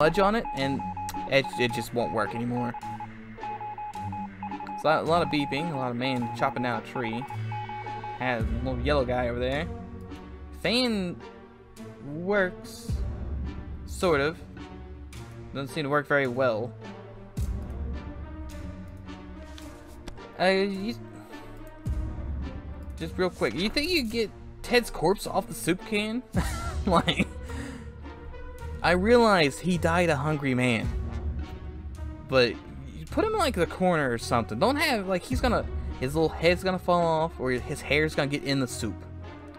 budge on it, and it, it just won't work anymore. A lot of beeping, a lot of man chopping down a tree. Has a little yellow guy over there. Fan works, sort of. Doesn't seem to work very well. Uh, you, just real quick, you think you get Ted's corpse off the soup can? like, I realize he died a hungry man, but put him in like the corner or something. Don't have like he's gonna his little head's gonna fall off or his hair's gonna get in the soup,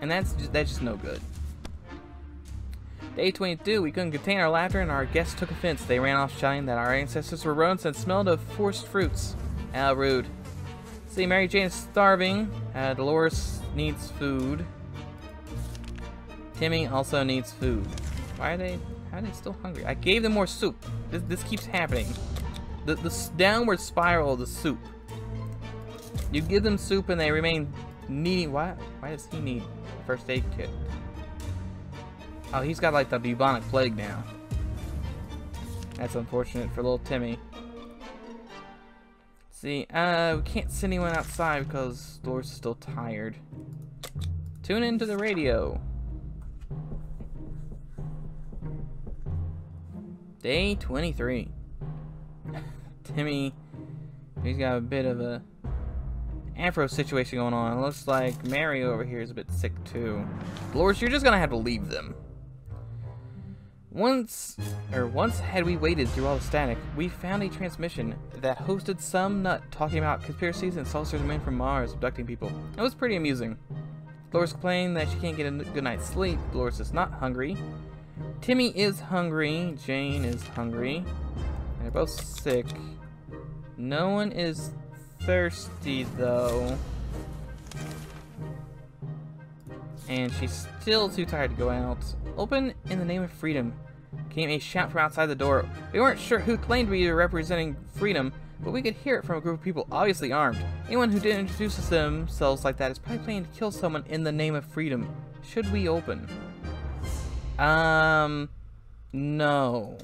and that's just, that's just no good. Day 22, we couldn't contain our laughter and our guests took offense. They ran off shouting that our ancestors were rodents and smelled of forced fruits. How rude. See, Mary Jane is starving. Uh, Dolores needs food. Timmy also needs food. Why are they, are they still hungry? I gave them more soup. This, this keeps happening. The, the downward spiral of the soup. You give them soup and they remain needing, why, why does he need first aid kit? Oh, he's got like the bubonic plague now. That's unfortunate for little Timmy. See, uh, we can't send anyone outside because Dolores is still tired. Tune into the radio. Day 23. Timmy, he's got a bit of a afro situation going on. It looks like Mary over here is a bit sick too. Dolores, you're just gonna have to leave them. Once, or once had we waited through all the static, we found a transmission that hosted some nut talking about conspiracies and saucers men from Mars abducting people. It was pretty amusing. Dolores complained that she can't get a good night's sleep. Dolores is not hungry. Timmy is hungry. Jane is hungry. They're both sick. No one is thirsty, though. And she's still too tired to go out. Open in the name of freedom. Came a shout from outside the door. We weren't sure who claimed to be representing freedom, but we could hear it from a group of people obviously armed. Anyone who didn't introduce themselves like that is probably planning to kill someone in the name of freedom. Should we open? Um, no.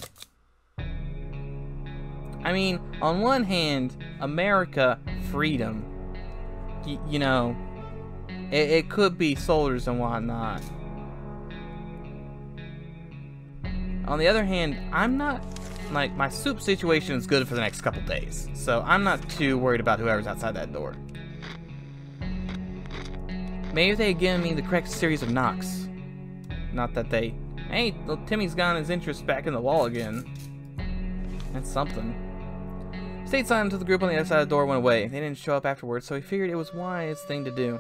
I mean, on one hand, America, freedom. Y you know, it, it could be soldiers and whatnot. On the other hand, I'm not like my soup situation is good for the next couple days, so I'm not too worried about whoever's outside that door. Maybe they given me the correct series of knocks. Not that they, hey, little Timmy's gotten his interest back in the wall again. That's something. Stayed silent until the group on the other side of the door went away. They didn't show up afterwards, so he figured it was wise thing to do.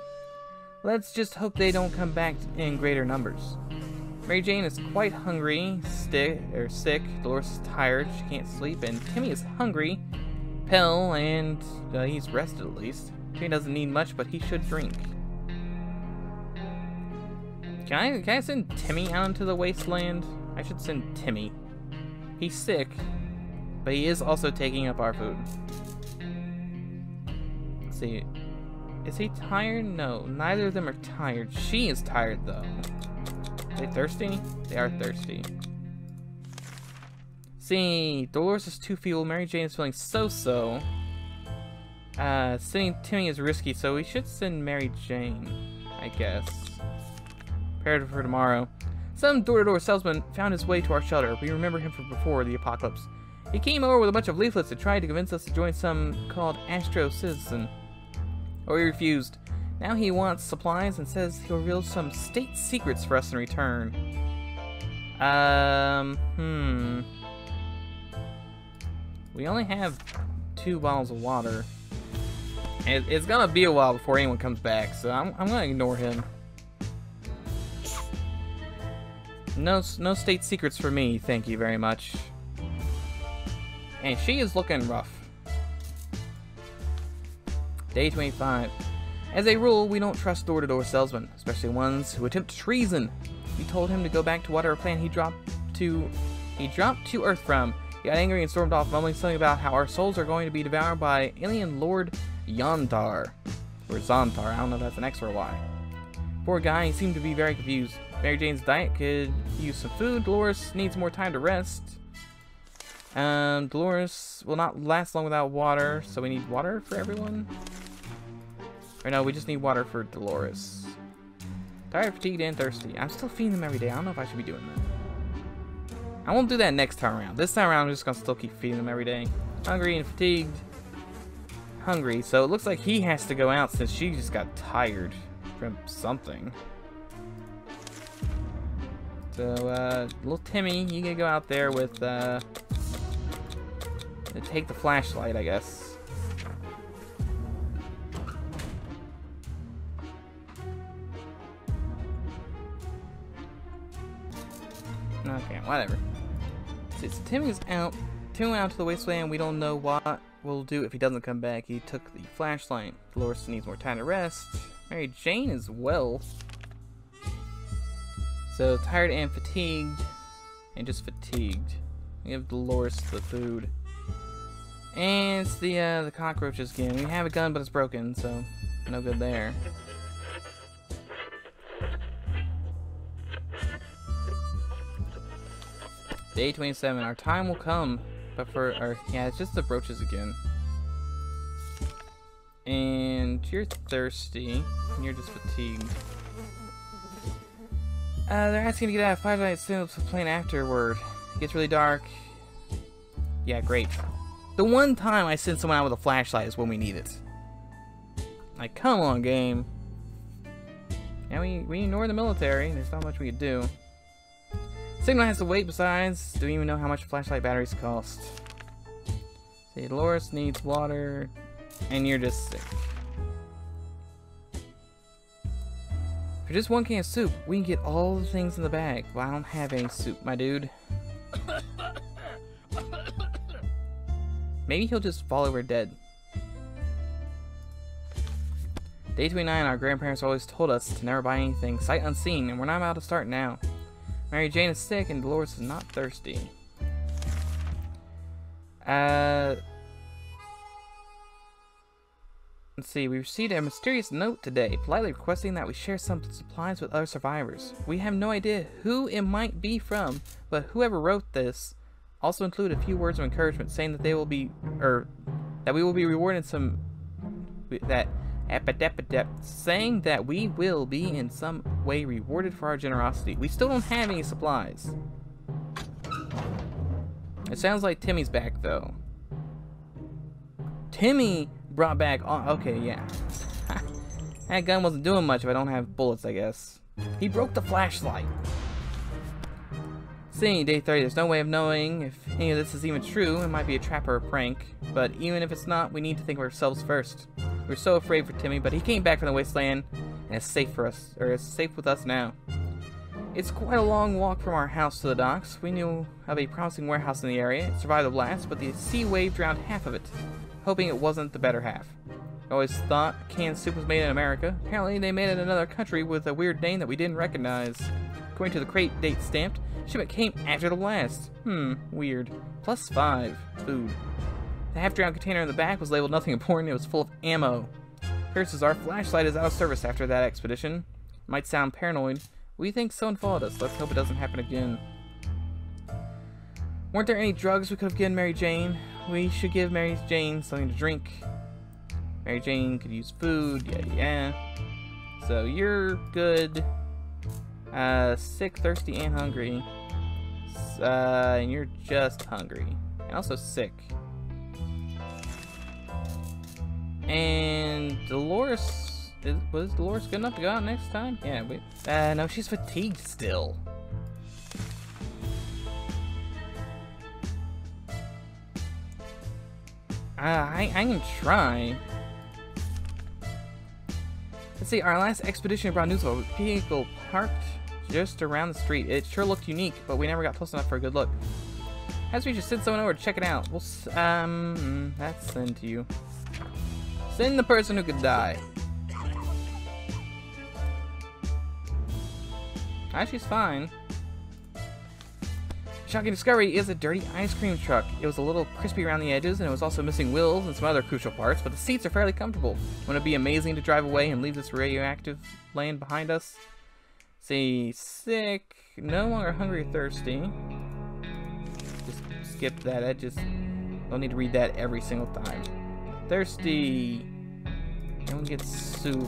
Let's just hope they don't come back in greater numbers. Mary Jane is quite hungry, stick or sick. Dolores is tired, she can't sleep, and Timmy is hungry, pale, and uh, he's rested at least. He doesn't need much, but he should drink. Can I, can I send Timmy out into the wasteland? I should send Timmy. He's sick, but he is also taking up our food. Let's see. Is he tired? No, neither of them are tired. She is tired, though. Are they thirsty? They are thirsty. See, Dolores is too feeble. Mary Jane is feeling so-so. Uh, sending Timmy is risky, so we should send Mary Jane, I guess. Prepared for tomorrow. Some door-to-door -door salesman found his way to our shelter. We remember him from before the apocalypse. He came over with a bunch of leaflets and tried to convince us to join some called Astro Citizen. Or we refused. Now he wants supplies and says he'll reveal some state secrets for us in return. Um, hmm. We only have two bottles of water. It, it's gonna be a while before anyone comes back, so I'm, I'm gonna ignore him. No, no state secrets for me, thank you very much. And she is looking rough. Day 25. As a rule, we don't trust door-to-door -door salesmen, especially ones who attempt treason. We told him to go back to whatever planet he dropped to he dropped to Earth from. He got angry and stormed off, mumbling something about how our souls are going to be devoured by alien Lord Yontar. Or Zontar, I don't know if that's an X or a Y. Poor guy, he seemed to be very confused. Mary Jane's diet could use some food. Dolores needs more time to rest. Um, Dolores will not last long without water, so we need water for everyone? Or no, we just need water for Dolores. Tired, fatigued, and thirsty. I'm still feeding them every day. I don't know if I should be doing that. I won't do that next time around. This time around, I'm just gonna still keep feeding them every day. Hungry and fatigued. Hungry, so it looks like he has to go out since she just got tired from something. So, uh, little Timmy, you can go out there with, uh, take the flashlight, I guess. Okay, whatever. So, so Timmy's out. Timmy went out to the wasteland. We don't know what we'll do if he doesn't come back. He took the flashlight. Dolores needs more time to rest. Mary Jane as well. So tired and fatigued, and just fatigued. We have Dolores the food. And it's the uh, the cockroaches again. We have a gun, but it's broken, so no good there. Day 27. Our time will come, but for our yeah, it's just the brooches again. And you're thirsty. And you're just fatigued. Uh, they're asking to get out of Firelight soon to play afterward. It gets really dark. Yeah, great. The one time I send someone out with a flashlight is when we need it. Like, come on, game. Yeah, we, we ignore the military. There's not much we could do. Signal has to wait besides. Do we even know how much flashlight batteries cost? See, Dolores needs water. And you're just sick. For just one can of soup, we can get all the things in the bag. Well, I don't have any soup, my dude. Maybe he'll just fall over dead. Day 29, our grandparents always told us to never buy anything sight unseen, and we're not about to start now. Mary Jane is sick, and Dolores is not thirsty. Uh, Let's see, we received a mysterious note today, politely requesting that we share some supplies with other survivors. We have no idea who it might be from, but whoever wrote this also included a few words of encouragement saying that they will be, or that we will be rewarded some, that, saying that we will be in some way rewarded for our generosity. We still don't have any supplies. It sounds like Timmy's back, though. Timmy brought back... okay, yeah. that gun wasn't doing much if I don't have bullets, I guess. He broke the flashlight. Seeing day 30, there's no way of knowing if any of this is even true. It might be a trap or a prank. But even if it's not, we need to think of ourselves first. We are so afraid for Timmy, but he came back from the wasteland and is safe for us, or is safe with us now. It's quite a long walk from our house to the docks. We knew of a promising warehouse in the area. It survived the blast, but the sea wave drowned half of it hoping it wasn't the better half. I always thought canned soup was made in America. Apparently they made it in another country with a weird name that we didn't recognize. According to the crate date stamped, shipment came after the blast. Hmm, weird. Plus five. Food. The half-drowned container in the back was labeled nothing important, it was full of ammo. Curses, our flashlight is out of service after that expedition. Might sound paranoid. We think someone followed us. Let's hope it doesn't happen again. Weren't there any drugs we could have given Mary Jane? We should give Mary Jane something to drink. Mary Jane could use food, yeah, yeah. So you're good. Uh, sick, thirsty, and hungry. Uh, and you're just hungry. And also sick. And Dolores, is, was Dolores good enough to go out next time? Yeah, wait. Uh, no, she's fatigued still. Uh, I, I can try. Let's see, our last expedition brought news of a vehicle parked just around the street. It sure looked unique, but we never got close enough for a good look. As we just send someone over to check it out. We'll, um, mm, that's send to you. Send the person who could die. Ah, she's fine. Shocking discovery is a dirty ice cream truck. It was a little crispy around the edges, and it was also missing wheels and some other crucial parts, but the seats are fairly comfortable. Wouldn't it be amazing to drive away and leave this radioactive land behind us? See, sick, no longer hungry or thirsty. Just skip that. I just don't need to read that every single time. Thirsty. Anyone get soup.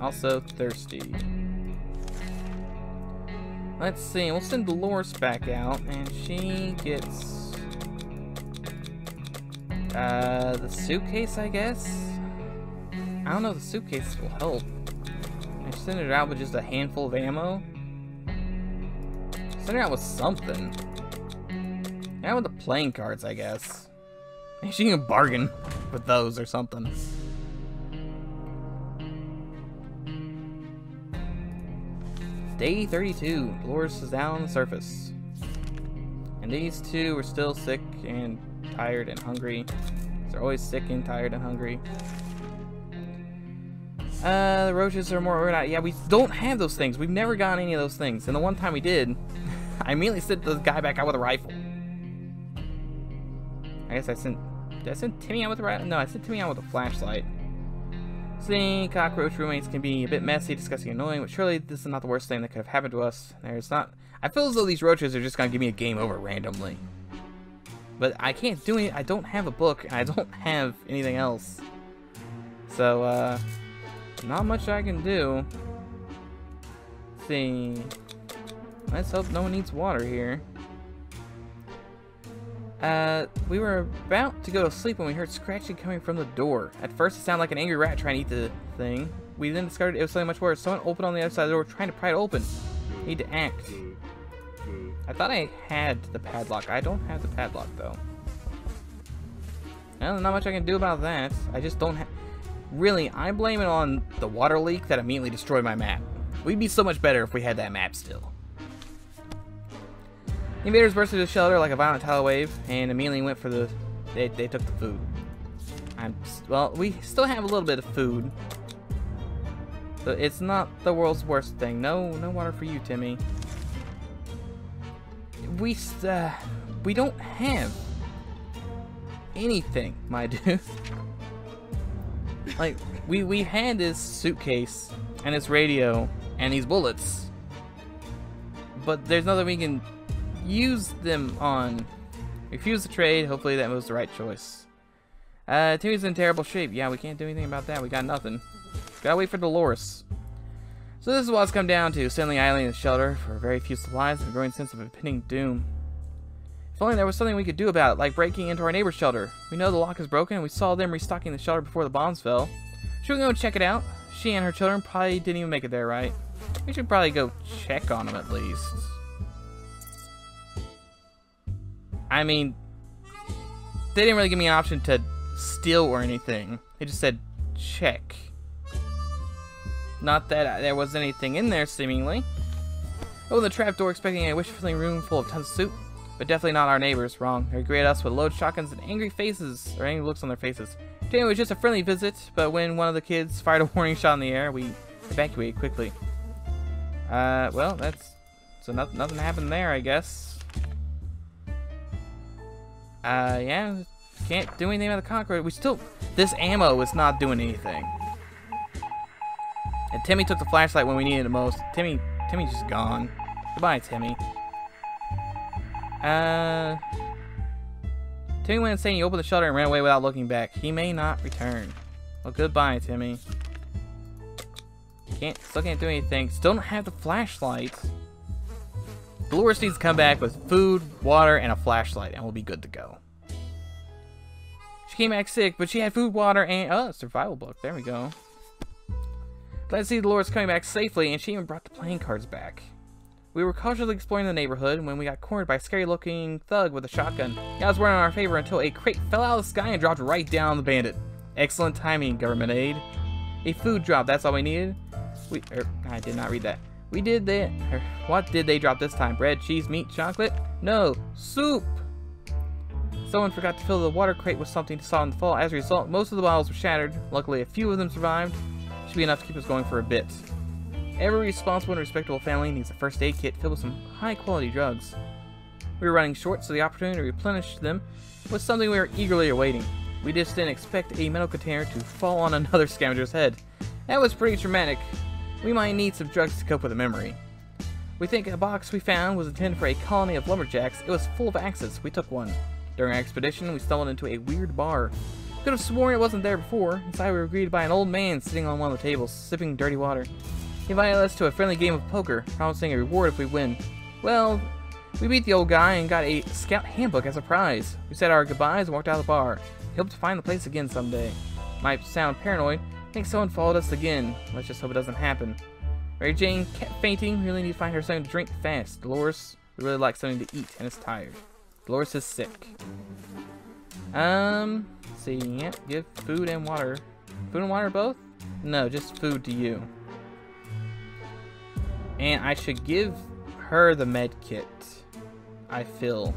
Also thirsty. Let's see, we'll send Dolores back out, and she gets... Uh, the suitcase, I guess? I don't know if the suitcase will help. I send it out with just a handful of ammo. Send it out with something. Out with the playing cards, I guess. Maybe she can bargain with those or something. Day 32. Dolores is down on the surface. And these two are still sick and tired and hungry. They're always sick and tired and hungry. Uh, the roaches are more organized. Yeah, we don't have those things. We've never gotten any of those things. And the one time we did, I immediately sent the guy back out with a rifle. I guess I sent... Did I send Timmy out with a rifle? No, I sent Timmy out with a flashlight. Seeing cockroach roommates can be a bit messy, disgusting, annoying, but surely this is not the worst thing that could have happened to us. There's not... I feel as though these roaches are just gonna give me a game over randomly. But I can't do it. I don't have a book, and I don't have anything else. So, uh... Not much I can do. Let's see... Let's hope no one needs water here. Uh, we were about to go to sleep when we heard scratching coming from the door. At first, it sounded like an angry rat trying to eat the thing. We then discovered it was something much worse. Someone opened on the other side of the door trying to pry it open. Need to act. I thought I had the padlock. I don't have the padlock, though. Well, not much I can do about that. I just don't have... Really, I blame it on the water leak that immediately destroyed my map. We'd be so much better if we had that map still. The invaders burst into the shelter like a violent tidal wave and immediately went for the... They, they took the food. I'm... Well, we still have a little bit of food. But it's not the world's worst thing. No, no water for you, Timmy. We, uh, we don't have anything, my dude. like, we, we had this suitcase and this radio and these bullets. But there's nothing we can use them on. Refuse the trade. Hopefully that was the right choice. Uh, Timmy's in terrible shape. Yeah, we can't do anything about that. We got nothing. Gotta wait for Dolores. So this is what it's come down to. Sailing island and shelter for a very few supplies and a growing sense of impending doom. If only there was something we could do about it, like breaking into our neighbor's shelter. We know the lock is broken, and we saw them restocking the shelter before the bombs fell. Should we go check it out? She and her children probably didn't even make it there, right? We should probably go check on them at least. I mean, they didn't really give me an option to steal or anything. They just said check. Not that there was anything in there, seemingly. Oh, the trapdoor expecting a wish-fulfilling room full of tons of soup. But definitely not our neighbors. Wrong. They greet us with load shotguns and angry faces, or angry looks on their faces. Today was just a friendly visit, but when one of the kids fired a warning shot in the air, we evacuated quickly. Uh, well, that's... So no nothing happened there, I guess. Uh, yeah, can't do anything about the cockroach. We still, this ammo is not doing anything. And Timmy took the flashlight when we needed it most. Timmy, Timmy's just gone. Goodbye, Timmy. Uh, Timmy went insane. He opened the shutter and ran away without looking back. He may not return. Well, goodbye, Timmy. Can't, still can't do anything. Still don't have the flashlight. Dolores needs to come back with food, water, and a flashlight, and we'll be good to go. She came back sick, but she had food, water, and... Oh, survival book. There we go. Glad to see Dolores coming back safely, and she even brought the playing cards back. We were cautiously exploring the neighborhood when we got cornered by a scary-looking thug with a shotgun. The odds weren't in our favor until a crate fell out of the sky and dropped right down on the bandit. Excellent timing, government aid. A food drop, that's all we needed. We, er, I did not read that. We did that. What did they drop this time? Bread, cheese, meat, chocolate? No, soup! Someone forgot to fill the water crate with something to soften the fall. As a result, most of the bottles were shattered. Luckily, a few of them survived. Should be enough to keep us going for a bit. Every responsible and respectable family needs a first aid kit filled with some high-quality drugs. We were running short, so the opportunity to replenish them was something we were eagerly awaiting. We just didn't expect a metal container to fall on another scavenger's head. That was pretty traumatic, we might need some drugs to cope with the memory. We think a box we found was intended for a colony of lumberjacks. It was full of axes. We took one. During our expedition, we stumbled into a weird bar. Could have sworn it wasn't there before. Inside, we were greeted by an old man sitting on one of the tables, sipping dirty water. He invited us to a friendly game of poker, promising a reward if we win. Well, we beat the old guy and got a scout handbook as a prize. We said our goodbyes and walked out of the bar. Hope to find the place again someday. Might sound paranoid. Think someone followed us again. Let's just hope it doesn't happen. Mary Jane kept fainting. We really need to find her something to drink fast. Dolores really like something to eat and is tired. Dolores is sick. Um, see, yeah, give food and water. Food and water both? No, just food to you. And I should give her the med kit. I feel.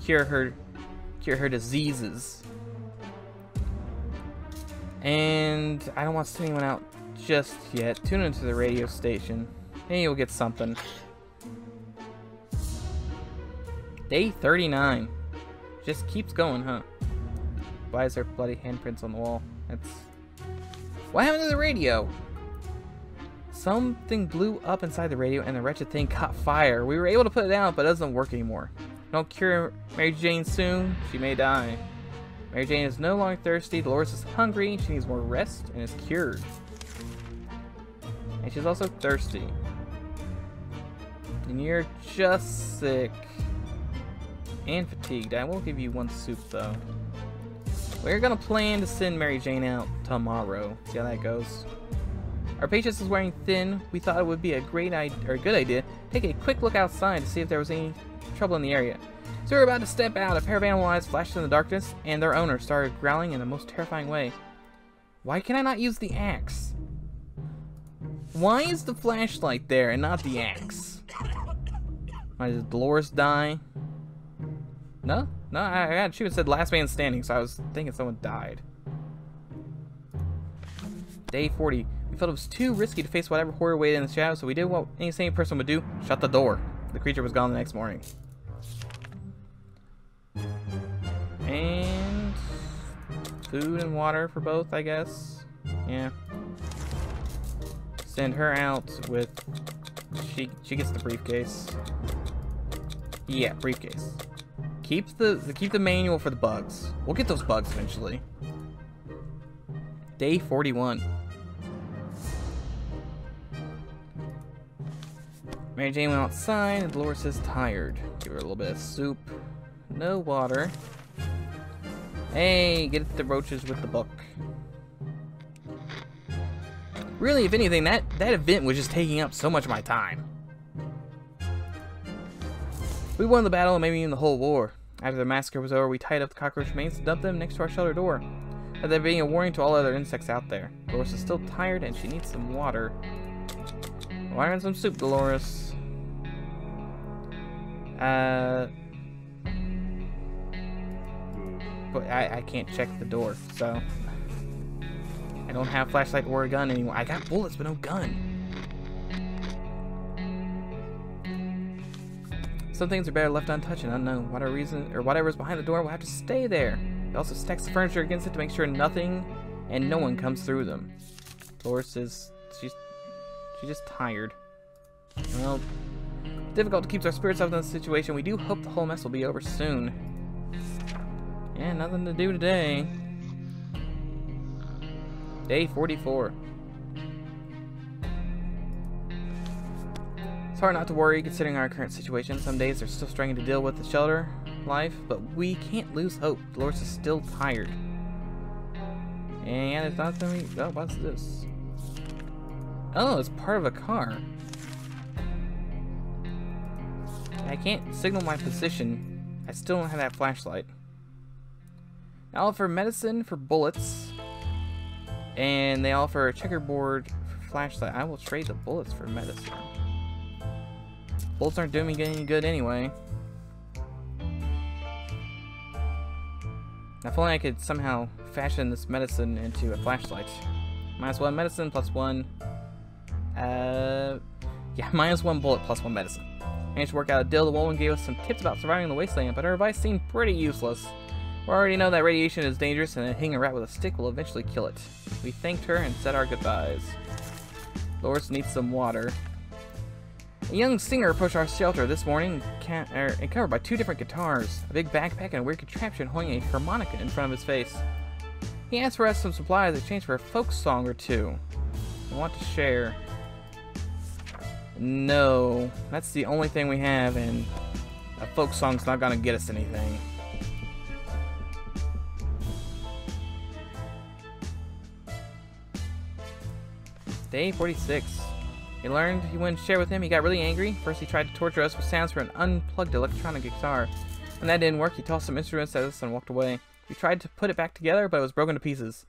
Cure her cure her diseases. And I don't want to send anyone out just yet. Tune into the radio station. Maybe you'll get something. Day 39. Just keeps going, huh? Why is there bloody handprints on the wall? That's... What happened to the radio? Something blew up inside the radio and the wretched thing caught fire. We were able to put it out, but it doesn't work anymore. Don't cure Mary Jane soon, she may die. Mary Jane is no longer thirsty, Dolores is hungry, she needs more rest, and is cured. And she's also thirsty. And you're just sick. And fatigued. I will give you one soup, though. We're gonna plan to send Mary Jane out tomorrow. See how that goes. Our patience is wearing thin. We thought it would be a great idea, or a good idea, take a quick look outside to see if there was any trouble in the area. So we were about to step out, a pair of animal eyes flashed in the darkness, and their owner started growling in the most terrifying way. Why can I not use the axe? Why is the flashlight there and not the axe? Why did Dolores die? No? No, I, had, she said last man standing, so I was thinking someone died. Day 40. We felt it was too risky to face whatever horror waited in the shadows, so we did what any sane person would do. Shut the door. The creature was gone the next morning. Food and water for both, I guess. Yeah. Send her out with... She, she gets the briefcase. Yeah, briefcase. Keep the keep the manual for the bugs. We'll get those bugs eventually. Day 41. Mary Jane went outside and Dolores is tired. Give her a little bit of soup. No water. Hey, get the roaches with the book. Really, if anything, that, that event was just taking up so much of my time. We won the battle and maybe even the whole war. After the massacre was over, we tied up the cockroach remains and dumped them next to our shelter door. But there being a warning to all other insects out there. Dolores is still tired and she needs some water. Water and some soup, Dolores. Uh, but I, I can't check the door, so I don't have flashlight or a gun anymore. I got bullets, but no gun. Some things are better left untouched and unknown. Whatever reason or whatever is behind the door will have to stay there. It also stacks the furniture against it to make sure nothing and no one comes through them. Dolores is she's she's just tired. Well, difficult to keep our spirits up in this situation. We do hope the whole mess will be over soon. Yeah, nothing to do today. Day 44. It's hard not to worry considering our current situation. Some days are still struggling to deal with the shelter life, but we can't lose hope. Dolores is still tired. And it's not something. Oh, what's this? Oh, it's part of a car. I can't signal my position. I still don't have that flashlight. They offer medicine for bullets. And they offer a checkerboard for flashlight. I will trade the bullets for medicine. Bullets aren't doing me any good anyway. If only I could somehow fashion this medicine into a flashlight. Minus one medicine plus one. Uh, yeah, minus one bullet plus one medicine. Managed to work out a deal. The woman gave us some tips about surviving the wasteland, but her advice seemed pretty useless. We already know that radiation is dangerous, and hitting a rat with a stick will eventually kill it. We thanked her and said our goodbyes. Dolores needs some water. A young singer approached our shelter this morning er, covered by two different guitars, a big backpack, and a weird contraption holding a harmonica in front of his face. He asked for us some supplies in exchange for a folk song or two. I want to share. No, that's the only thing we have, and a folk song's not gonna get us anything. Day 46. He learned he wouldn't share with him. He got really angry. First, he tried to torture us with sounds from an unplugged electronic guitar. When that didn't work, he tossed some instruments at us and walked away. We tried to put it back together, but it was broken to pieces.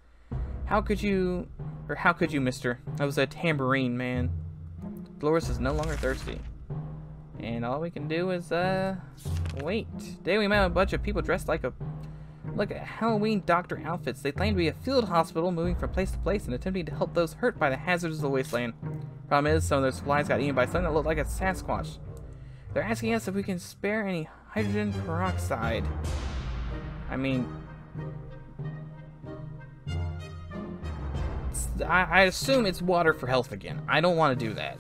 How could you... Or how could you, mister? That was a tambourine, man. Dolores is no longer thirsty. And all we can do is, uh... Wait. Today we met a bunch of people dressed like a... Look at Halloween doctor outfits. They claim to be a field hospital moving from place to place and attempting to help those hurt by the hazards of the wasteland. Problem is, some of their supplies got eaten by something that looked like a Sasquatch. They're asking us if we can spare any hydrogen peroxide. I mean... I, I assume it's water for health again. I don't want to do that.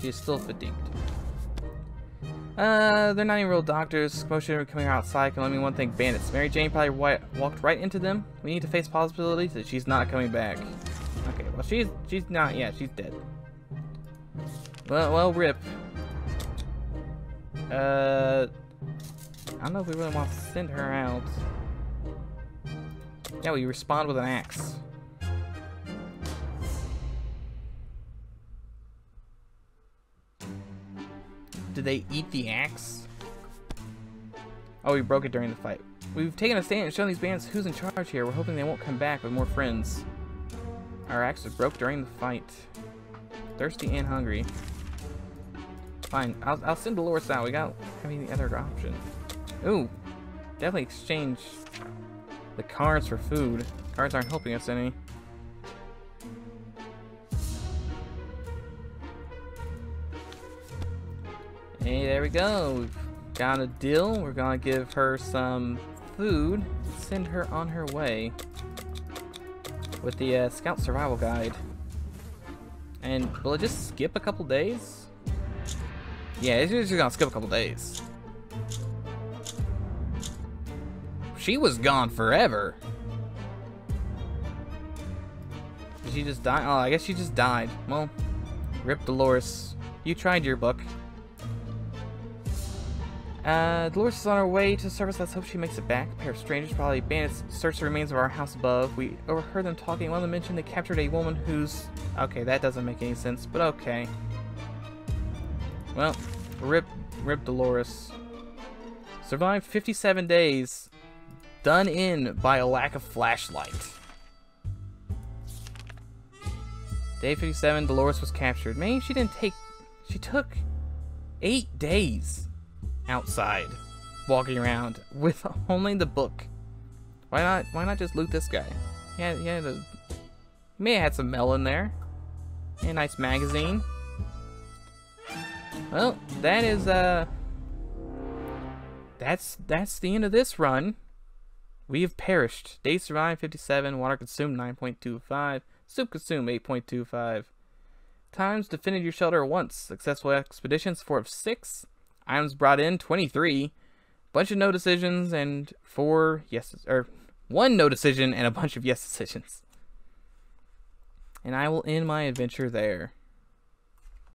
She is still fatigued. Uh, they're not even real doctors. Most Commotion coming outside can let me one thing, bandits. Mary Jane probably walked right into them. We need to face possibilities that she's not coming back. Okay, well she's she's not yeah, she's dead. Well well rip. Uh I don't know if we really want to send her out. Yeah, we respond with an axe. Did they eat the axe? Oh, we broke it during the fight. We've taken a stand and shown these bands who's in charge here. We're hoping they won't come back with more friends. Our axe was broke during the fight. Thirsty and hungry. Fine, I'll, I'll send Dolores out. We got mean other option. Ooh, definitely exchange the cards for food. Cards aren't helping us any. We go. We've got a deal. We're gonna give her some food, send her on her way with the uh, Scout Survival Guide. And will it just skip a couple days? Yeah, it's just gonna skip a couple days. She was gone forever. Did she just die? Oh, I guess she just died. Well, rip Dolores. You tried your book. Uh, Dolores is on her way to the surface. Let's hope she makes it back. A pair of strangers, probably bandits, search the remains of our house above. We overheard them talking. One of them mentioned they captured a woman who's... Okay, that doesn't make any sense, but okay. Well, rip, rip Dolores. Survived 57 days. Done in by a lack of flashlight. Day 57, Dolores was captured. Maybe she didn't take... She took eight days outside, walking around with only the book. Why not? Why not just loot this guy? Yeah, yeah. The may have had some mail in there. a nice magazine. Well, that is uh. That's that's the end of this run. We have perished. Day survived 57. Water consumed 9.25. Soup consumed 8.25. Times defended your shelter once. Successful expeditions 4 of 6. Items brought in 23. Bunch of no decisions and four yes or one no decision and a bunch of yes decisions. And I will end my adventure there.